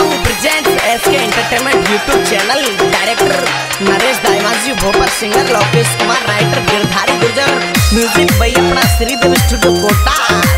song presents SK entertainment YouTube channel director Naresh दाइमाजी Bhopal singer Lokesh Kumar writer Girdhari Gurjar music भाई अपना Shridev studio Kota